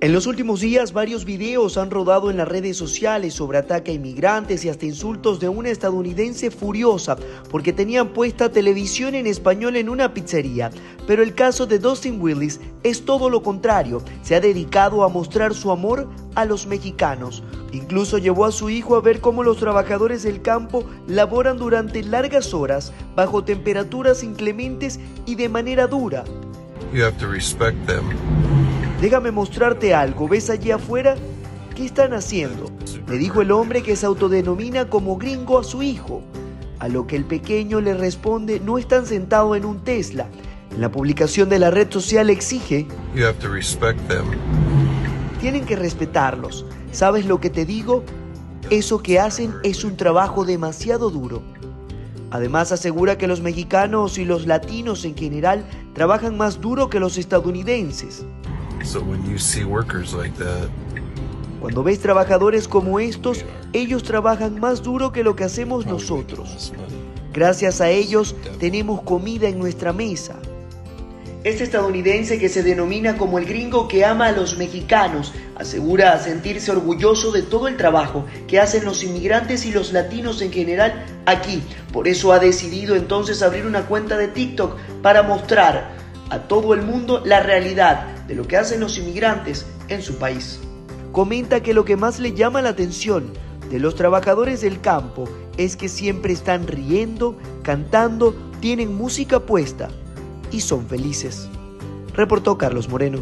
En los últimos días varios videos han rodado en las redes sociales sobre ataque a inmigrantes y hasta insultos de una estadounidense furiosa porque tenían puesta televisión en español en una pizzería. Pero el caso de Dustin Willis es todo lo contrario, se ha dedicado a mostrar su amor a los mexicanos. Incluso llevó a su hijo a ver cómo los trabajadores del campo laboran durante largas horas, bajo temperaturas inclementes y de manera dura. You have to respect them. Déjame mostrarte algo, ¿ves allí afuera? ¿Qué están haciendo? Le dijo el hombre que se autodenomina como gringo a su hijo. A lo que el pequeño le responde, no están sentados en un Tesla. En la publicación de la red social exige, You have to respect them. tienen que respetarlos. ¿Sabes lo que te digo? Eso que hacen es un trabajo demasiado duro. Además asegura que los mexicanos y los latinos en general trabajan más duro que los estadounidenses. So when you see workers like that, Cuando ves trabajadores como estos, ellos trabajan más duro que lo que hacemos nosotros. Gracias a ellos tenemos comida en nuestra mesa. Este estadounidense que se denomina como el gringo que ama a los mexicanos asegura sentirse orgulloso de todo el trabajo que hacen los inmigrantes y los latinos en general aquí. Por eso ha decidido entonces abrir una cuenta de TikTok para mostrar a todo el mundo la realidad de lo que hacen los inmigrantes en su país. Comenta que lo que más le llama la atención de los trabajadores del campo es que siempre están riendo, cantando, tienen música puesta y son felices. Reportó Carlos Moreno.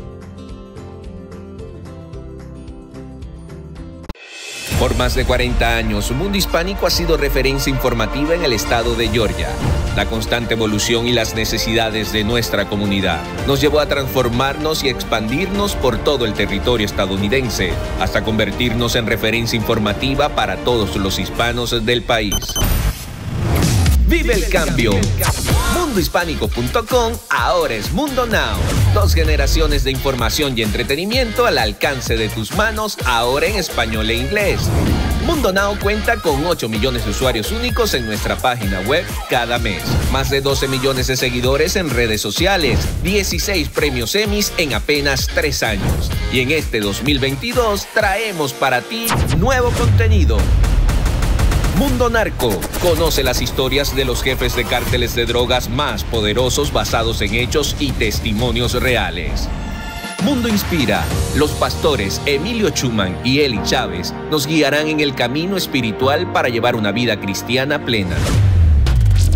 Por más de 40 años, Mundo Hispánico ha sido referencia informativa en el estado de Georgia. La constante evolución y las necesidades de nuestra comunidad nos llevó a transformarnos y expandirnos por todo el territorio estadounidense, hasta convertirnos en referencia informativa para todos los hispanos del país. Vive el cambio. Mundohispánico.com ahora es Mundo Now. Dos generaciones de información y entretenimiento al alcance de tus manos, ahora en español e inglés. Mundo Now cuenta con 8 millones de usuarios únicos en nuestra página web cada mes. Más de 12 millones de seguidores en redes sociales. 16 premios Emmys en apenas 3 años. Y en este 2022 traemos para ti nuevo contenido. Mundo Narco. Conoce las historias de los jefes de cárteles de drogas más poderosos basados en hechos y testimonios reales. Mundo Inspira. Los pastores Emilio Chuman y Eli Chávez nos guiarán en el camino espiritual para llevar una vida cristiana plena.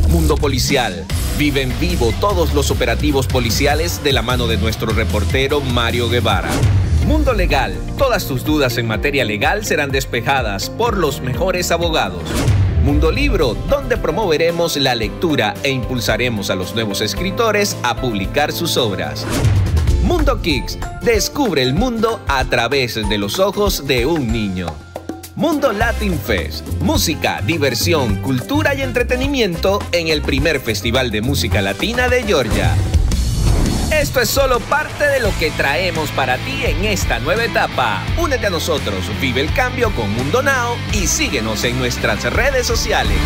Mundo Policial. Vive en vivo todos los operativos policiales de la mano de nuestro reportero Mario Guevara. Mundo Legal. Todas tus dudas en materia legal serán despejadas por los mejores abogados. Mundo Libro, donde promoveremos la lectura e impulsaremos a los nuevos escritores a publicar sus obras. Mundo Kicks, descubre el mundo a través de los ojos de un niño. Mundo Latin Fest, música, diversión, cultura y entretenimiento en el primer festival de música latina de Georgia. Esto es solo parte de lo que traemos para ti en esta nueva etapa. Únete a nosotros, vive el cambio con Mundo Now y síguenos en nuestras redes sociales.